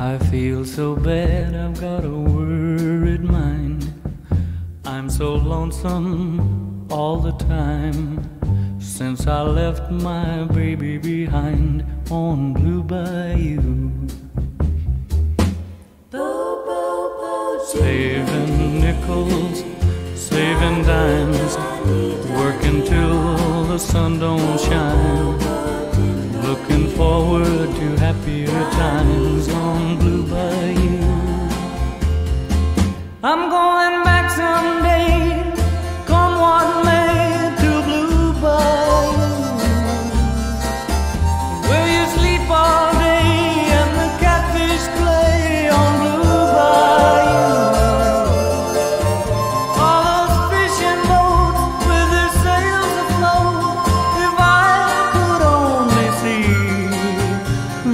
I feel so bad, I've got a worried mind. I'm so lonesome all the time since I left my baby behind on Blue Bayou. Saving nickels, saving dimes, working till the sun don't shine. Looking forward to happier times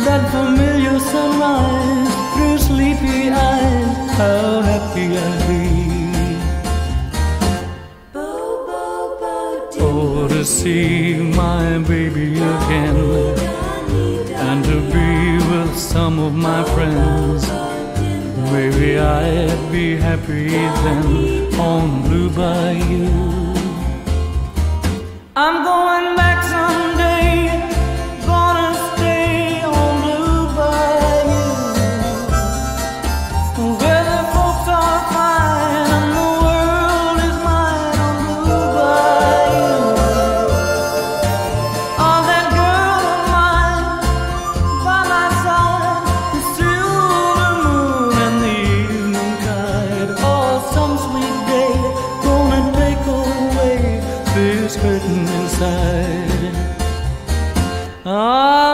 that familiar sunrise through sleepy eyes, To see my baby again and to be with some of my friends. Maybe I'd be happy then on Blue Bayou. Inside. Ah,